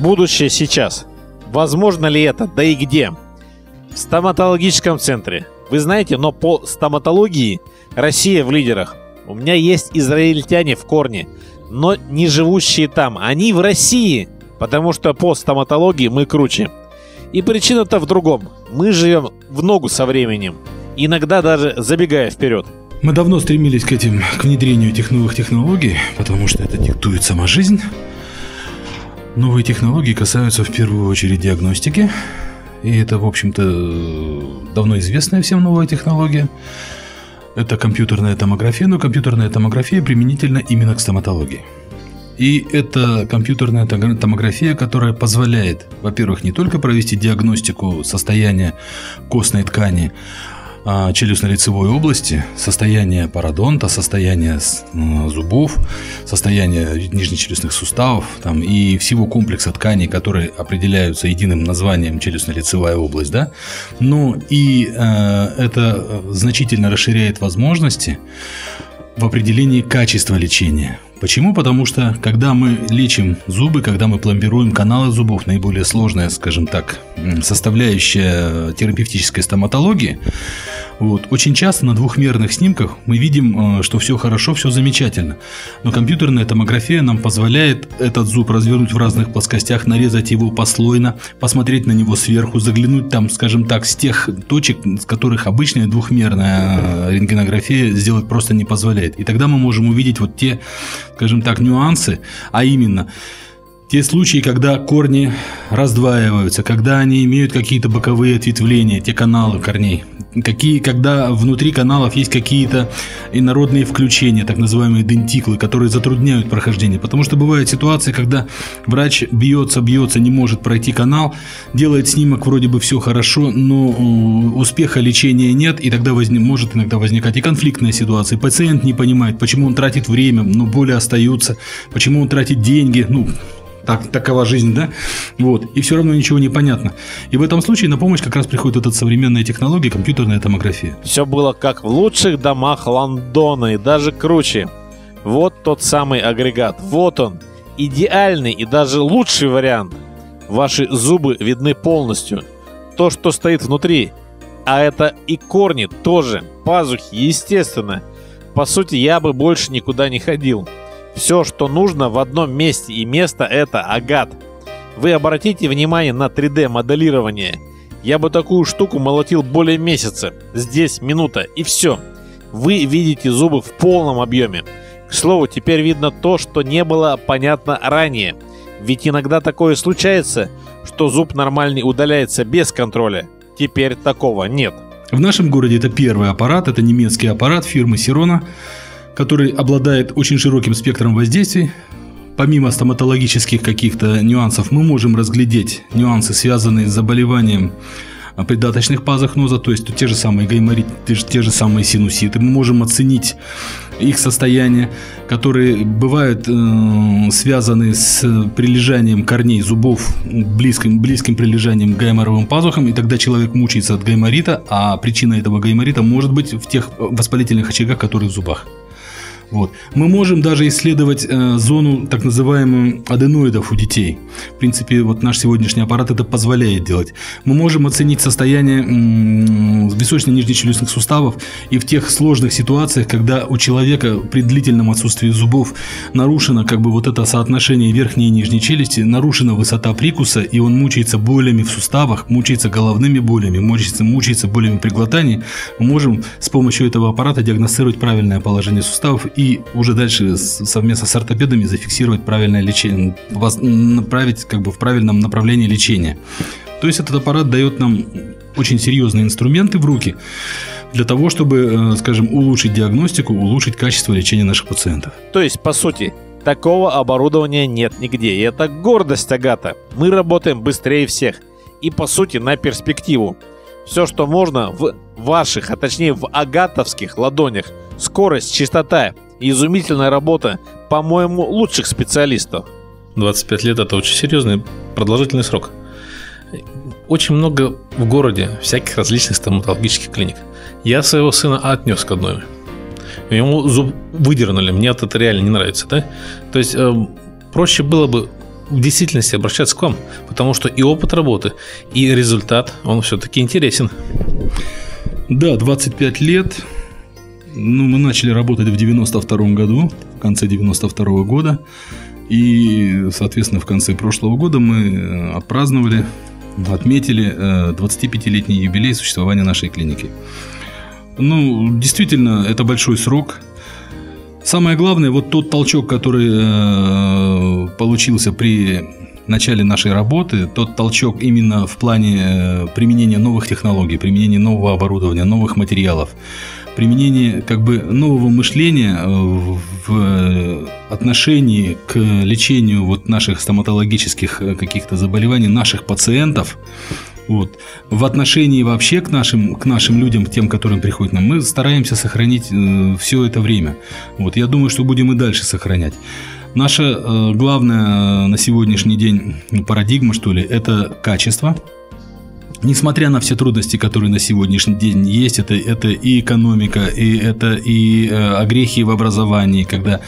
Будущее сейчас. Возможно ли это? Да и где? В стоматологическом центре. Вы знаете, но по стоматологии Россия в лидерах. У меня есть израильтяне в корне, но не живущие там. Они в России, потому что по стоматологии мы круче. И причина-то в другом. Мы живем в ногу со временем, иногда даже забегая вперед. Мы давно стремились к этим, к внедрению этих новых технологий, потому что это диктует сама жизнь. Новые технологии касаются в первую очередь диагностики, и это, в общем-то, давно известная всем новая технология. Это компьютерная томография, но компьютерная томография применительно именно к стоматологии. И это компьютерная томография, которая позволяет, во-первых, не только провести диагностику состояния костной ткани, а, челюстно-лицевой области, состояние пародонта, состояние зубов, состояние нижнечелюстных суставов там, и всего комплекса тканей, которые определяются единым названием челюстно-лицевая область, да, но и э, это значительно расширяет возможности в определении качества лечения. Почему? Потому что когда мы лечим зубы, когда мы пломбируем каналы зубов, наиболее сложная, скажем так, составляющая терапевтической стоматологии, вот, очень часто на двухмерных снимках мы видим, э, что все хорошо, все замечательно. Но компьютерная томография нам позволяет этот зуб развернуть в разных плоскостях, нарезать его послойно, посмотреть на него сверху, заглянуть там, скажем так, с тех точек, с которых обычная двухмерная э, рентгенография сделать просто не позволяет. И тогда мы можем увидеть вот те скажем так, нюансы, а именно те случаи, когда корни раздваиваются, когда они имеют какие-то боковые ответвления, те каналы корней, какие, когда внутри каналов есть какие-то инородные включения, так называемые дентиклы, которые затрудняют прохождение. Потому что бывают ситуации, когда врач бьется, бьется, не может пройти канал, делает снимок, вроде бы все хорошо, но э, успеха лечения нет, и тогда возник, может иногда возникать и конфликтная ситуация. Пациент не понимает, почему он тратит время, но боли остаются, почему он тратит деньги, ну, так, такова жизнь, да? Вот. И все равно ничего не понятно. И в этом случае на помощь как раз приходит эта современная технология, компьютерная томография. Все было как в лучших домах Лондона и даже круче. Вот тот самый агрегат. Вот он. Идеальный и даже лучший вариант. Ваши зубы видны полностью. То, что стоит внутри. А это и корни тоже. Пазухи, естественно. По сути, я бы больше никуда не ходил. Все, что нужно в одном месте, и место это агат. Вы обратите внимание на 3D-моделирование. Я бы такую штуку молотил более месяца. Здесь минута, и все. Вы видите зубы в полном объеме. К слову, теперь видно то, что не было понятно ранее. Ведь иногда такое случается, что зуб нормальный удаляется без контроля. Теперь такого нет. В нашем городе это первый аппарат, это немецкий аппарат фирмы Сирона который обладает очень широким спектром воздействий. Помимо стоматологических каких-то нюансов, мы можем разглядеть нюансы, связанные с заболеванием придаточных пазах ноза, то есть те же самые гаймориты, те же, те же самые синуситы. Мы можем оценить их состояние, которые бывают э, связаны с прилежанием корней зубов, близким, близким прилежанием к гайморовым пазухам, и тогда человек мучается от гайморита, а причина этого гайморита может быть в тех воспалительных очагах, которые в зубах. Вот. Мы можем даже исследовать э, зону так называемых аденоидов у детей. В принципе, вот наш сегодняшний аппарат это позволяет делать. Мы можем оценить состояние м- височно-нижнечелюстных суставов и в тех сложных ситуациях, когда у человека при длительном отсутствии зубов нарушено как бы вот это соотношение верхней и нижней челюсти, нарушена высота прикуса, и он мучается болями в суставах, мучается головными болями, мучается, мучается болями при глотании, мы можем с помощью этого аппарата диагностировать правильное положение суставов и уже дальше совместно с ортопедами зафиксировать правильное лечение, направить как бы в правильном направлении лечения. То есть этот аппарат дает нам очень серьезные инструменты в руки для того, чтобы, э, скажем, улучшить диагностику, улучшить качество лечения наших пациентов. То есть, по сути, такого оборудования нет нигде. И это гордость Агата. Мы работаем быстрее всех. И, по сути, на перспективу. Все, что можно в ваших, а точнее в агатовских ладонях. Скорость, чистота, изумительная работа, по-моему, лучших специалистов. 25 лет – это очень серьезный продолжительный срок. Очень много в городе всяких различных стоматологических клиник. Я своего сына отнес к одной. Ему зуб выдернули, мне это реально не нравится, да? То есть э, проще было бы в действительности обращаться к вам, потому что и опыт работы, и результат, он все-таки интересен. Да, 25 лет. Ну, мы начали работать в 92 году, в конце 92 года. И, соответственно, в конце прошлого года мы э, отпраздновали, отметили 25-летний э, юбилей существования нашей клиники. Ну, действительно, это большой срок. Самое главное, вот тот толчок, который э, получился при начале нашей работы, тот толчок именно в плане применения новых технологий, применения нового оборудования, новых материалов, применения как бы нового мышления э, в отношении к лечению вот наших стоматологических э, каких-то заболеваний, наших пациентов, вот. В отношении вообще к нашим, к нашим людям, к тем, которым приходят нам, мы стараемся сохранить э, все это время. Вот. Я думаю, что будем и дальше сохранять. Наша э, главная на сегодняшний день парадигма, что ли, это качество. Несмотря на все трудности, которые на сегодняшний день есть, это, это и экономика, и это и э, огрехи в образовании, когда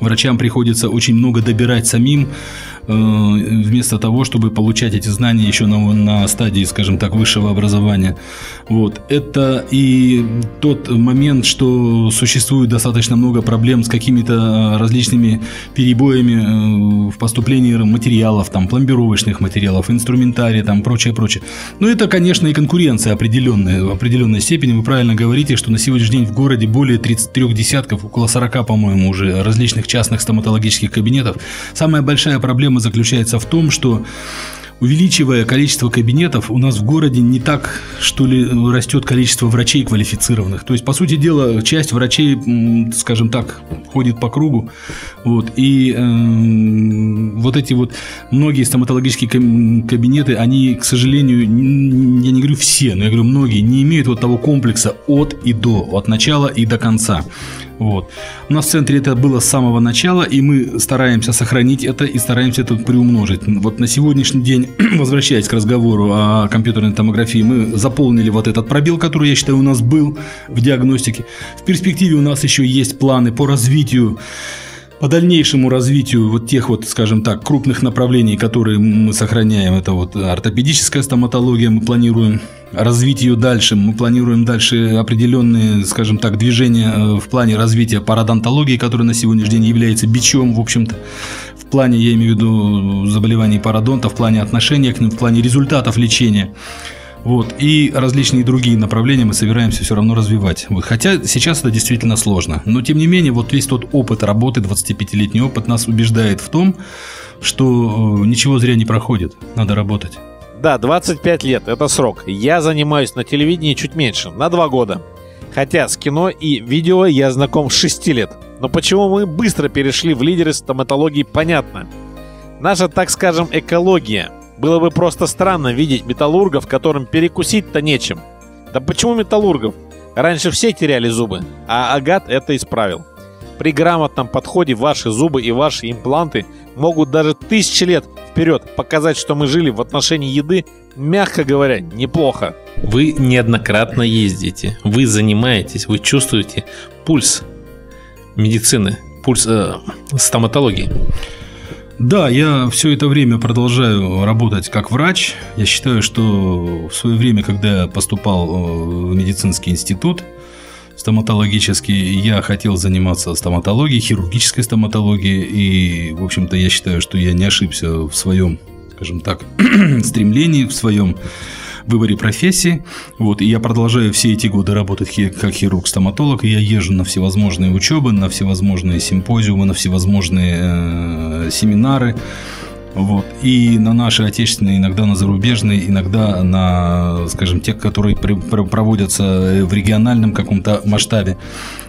врачам приходится очень много добирать самим, вместо того, чтобы получать эти знания еще на, на стадии, скажем так, высшего образования. Вот. Это и тот момент, что существует достаточно много проблем с какими-то э, различными перебоями э, в поступлении материалов, там, пломбировочных материалов, инструментария, там, прочее, прочее. Но это, конечно, и конкуренция определенная, в определенной степени. Вы правильно говорите, что на сегодняшний день в городе более 33 десятков, около 40, по-моему, уже различных частных стоматологических кабинетов. Самая большая проблема проблема заключается в том, что увеличивая количество кабинетов, у нас в городе не так, что ли, растет количество врачей квалифицированных. То есть, по сути дела, часть врачей, скажем так, ходит по кругу. Вот, и э, вот эти вот многие стоматологические кабинеты, они, к сожалению, я не говорю все, но я говорю многие, не имеют вот того комплекса от и до, от начала и до конца. Вот. У нас в центре это было с самого начала, и мы стараемся сохранить это и стараемся это приумножить. Вот на сегодняшний день, возвращаясь к разговору о компьютерной томографии, мы заполнили вот этот пробел, который, я считаю, у нас был в диагностике. В перспективе у нас еще есть планы по развитию по дальнейшему развитию вот тех вот, скажем так, крупных направлений, которые мы сохраняем, это вот ортопедическая стоматология, мы планируем развить ее дальше, мы планируем дальше определенные, скажем так, движения э, в плане развития пародонтологии, которая на сегодняшний день является бичом, в общем-то, в плане, я имею в виду, заболеваний пародонта, в плане отношения к ним, в плане результатов лечения. Вот. И различные другие направления мы собираемся все равно развивать. Хотя сейчас это действительно сложно. Но тем не менее, вот весь тот опыт работы, 25-летний опыт нас убеждает в том, что э, ничего зря не проходит. Надо работать. Да, 25 лет – это срок. Я занимаюсь на телевидении чуть меньше, на 2 года. Хотя с кино и видео я знаком с 6 лет. Но почему мы быстро перешли в лидеры стоматологии, понятно. Наша, так скажем, экология – было бы просто странно видеть металлургов, которым перекусить-то нечем. Да почему металлургов? Раньше все теряли зубы, а Агат это исправил. При грамотном подходе ваши зубы и ваши импланты могут даже тысячи лет вперед показать, что мы жили в отношении еды, мягко говоря, неплохо. Вы неоднократно ездите, вы занимаетесь, вы чувствуете пульс медицины, пульс э, стоматологии. Да, я все это время продолжаю работать как врач. Я считаю, что в свое время, когда я поступал э, в медицинский институт стоматологический, я хотел заниматься стоматологией, хирургической стоматологией. И, в общем-то, я считаю, что я не ошибся в своем, скажем так, стремлении, в своем выборе профессии. Вот, и я продолжаю все эти годы работать как хирург-стоматолог, я езжу на всевозможные учебы, на всевозможные симпозиумы, на всевозможные э, семинары. Вот. И на наши отечественные, иногда на зарубежные, иногда на, скажем, те, которые проводятся в региональном каком-то масштабе.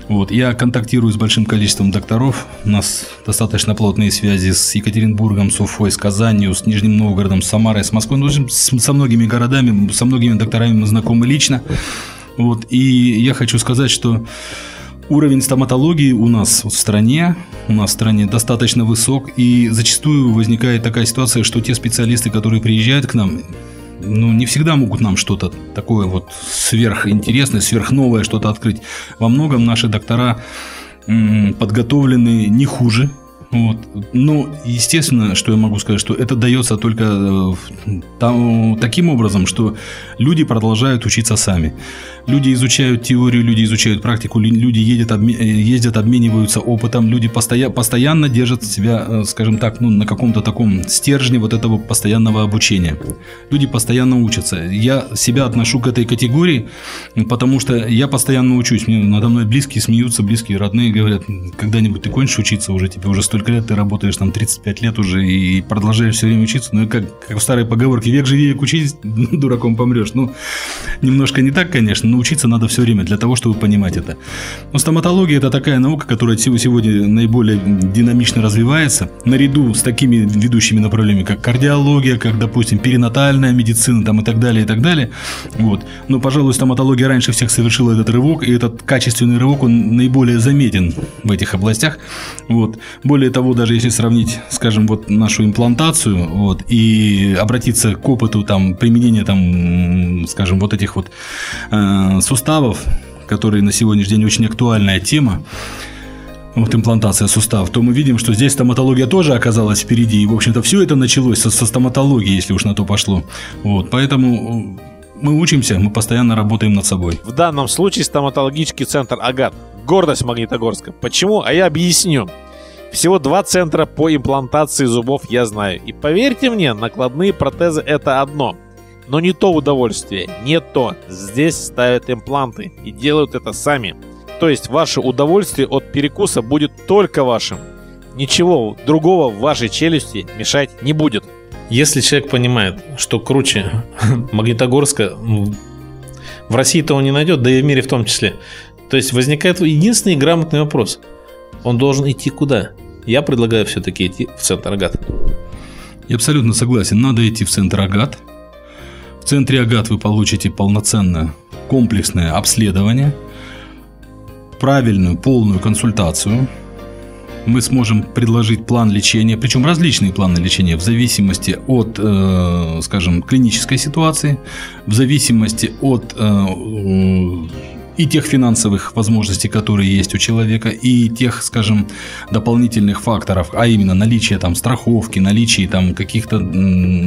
Вот. Я контактирую с большим количеством докторов. У нас достаточно плотные связи с Екатеринбургом, с Уфой, с Казанью, с Нижним Новгородом, с Самарой, с Москвой. Ну, со многими городами, со многими докторами мы знакомы лично. Вот. И я хочу сказать, что Уровень стоматологии у нас в стране, у нас в стране достаточно высок, и зачастую возникает такая ситуация, что те специалисты, которые приезжают к нам, ну, не всегда могут нам что-то такое вот сверхинтересное, сверхновое что-то открыть. Во многом наши доктора подготовлены не хуже Вот. Ну, естественно, что я могу сказать, что это дается только э, там, таким образом, что люди продолжают учиться сами. Люди изучают теорию, люди изучают практику, люди едят, обме, э, ездят, обмениваются опытом, люди постоя, постоянно держат себя, э, скажем так, ну, на каком-то таком стержне вот этого постоянного обучения. Люди постоянно учатся. Я себя отношу к этой категории, потому что я постоянно учусь. Мне надо мной близкие смеются, близкие, родные говорят, когда-нибудь ты кончишь учиться уже, тебе уже столько лет, ты работаешь там 35 лет уже и продолжаешь все время учиться. Ну, как, как в старой поговорке, век живи, век учись, дураком помрешь. Ну, немножко не так, конечно, но учиться надо все время для того, чтобы понимать это. Но стоматология это такая наука, которая сегодня наиболее динамично развивается, наряду с такими ведущими направлениями, как кардиология, как, допустим, перинатальная медицина там, и так далее, и так далее. Вот. Но, пожалуй, стоматология раньше всех совершила этот рывок, и этот качественный рывок, он наиболее заметен в этих областях. Вот. Более того, даже если сравнить, скажем, вот нашу имплантацию, вот, и обратиться к опыту там применения там, скажем, вот этих вот э, суставов, которые на сегодняшний день очень актуальная тема, вот имплантация суставов, то мы видим, что здесь стоматология тоже оказалась впереди. И, в общем-то, все это началось со, со стоматологии, если уж на то пошло. Вот, поэтому мы учимся, мы постоянно работаем над собой. В данном случае стоматологический центр «Агат» – гордость Магнитогорска. Почему? А я объясню. Всего два центра по имплантации зубов я знаю. И поверьте мне, накладные протезы это одно. Но не то удовольствие, не то. Здесь ставят импланты и делают это сами. То есть ваше удовольствие от перекуса будет только вашим. Ничего другого в вашей челюсти мешать не будет. Если человек понимает, что круче Магнитогорска, в России-то он не найдет, да и в мире в том числе. То есть возникает единственный грамотный вопрос. Он должен идти куда? Я предлагаю все-таки идти в центр Агат. Я абсолютно согласен. Надо идти в центр Агат. В центре Агат вы получите полноценное комплексное обследование, правильную полную консультацию – мы сможем предложить план лечения, причем различные планы лечения в зависимости от, э, скажем, клинической ситуации, в зависимости от э, и тех финансовых возможностей, которые есть у человека, и тех, скажем, дополнительных факторов, а именно наличие там страховки, наличие там каких-то,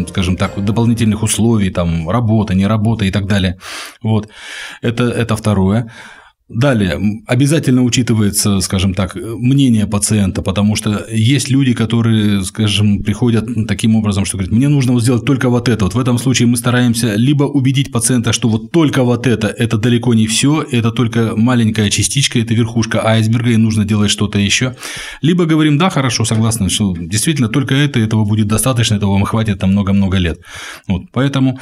скажем так, дополнительных условий, там работа, не работа и так далее. Вот. Это, это второе. Далее, обязательно учитывается, скажем так, мнение пациента, потому что есть люди, которые, скажем, приходят таким образом, что говорят, мне нужно вот сделать только вот это. Вот в этом случае мы стараемся либо убедить пациента, что вот только вот это, это далеко не все, это только маленькая частичка, это верхушка айсберга, и нужно делать что-то еще. Либо говорим, да, хорошо, согласны, что действительно только это, этого будет достаточно, этого вам хватит там много-много лет. Вот, поэтому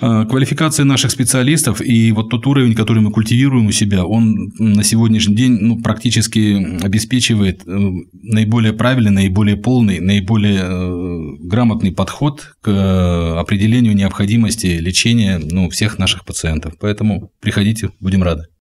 э, квалификация наших специалистов и вот тот уровень, который мы культивируем у себя, он на сегодняшний день ну, практически обеспечивает э, наиболее правильный, наиболее полный, наиболее э, грамотный подход к э, определению необходимости лечения ну, всех наших пациентов. Поэтому приходите, будем рады.